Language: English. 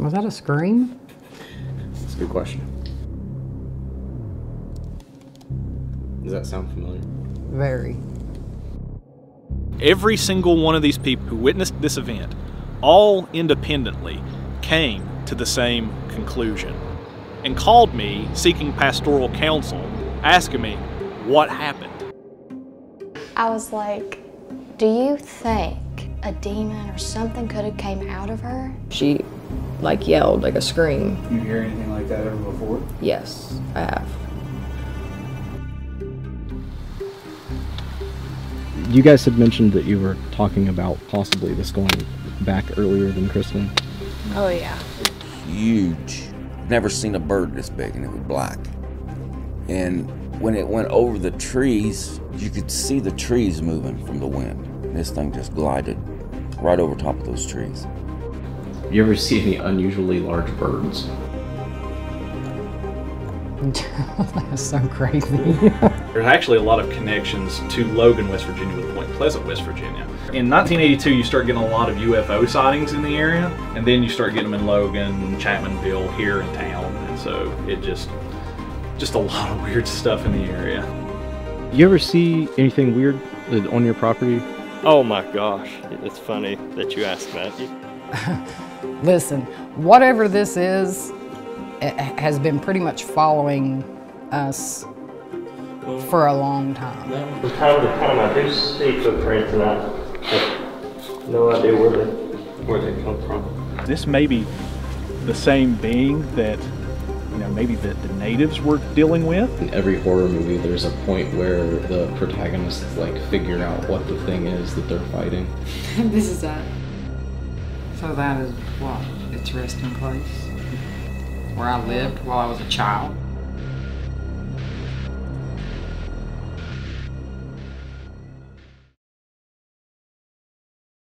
Was that a scream? That's a good question. Does that sound familiar? Very. Every single one of these people who witnessed this event, all independently, came to the same conclusion and called me seeking pastoral counsel, asking me what happened. I was like, do you think a demon or something could have came out of her? She like yelled like a scream. You hear anything like that ever before? Yes, I have. You guys had mentioned that you were talking about possibly this going back earlier than Kristen. Oh yeah. Huge. Never seen a bird this big, and it was black. And when it went over the trees, you could see the trees moving from the wind. This thing just glided right over top of those trees. You ever see any unusually large birds? That's so crazy. There's actually a lot of connections to Logan, West Virginia with Point Pleasant, West Virginia. In 1982, you start getting a lot of UFO sightings in the area, and then you start getting them in Logan, Chapmanville, here in town, and so it just, just a lot of weird stuff in the area. You ever see anything weird on your property? Oh my gosh, it's funny that you asked that. Listen, whatever this is, it has been pretty much following us for a long time. From time to time, I do see footprints, and I have no idea where they where they come from. This may be the same being that, you know, maybe the, the natives were dealing with. In every horror movie, there's a point where the protagonists like figure out what the thing is that they're fighting. this is that. So that is what? Its resting place? Where I lived while I was a child?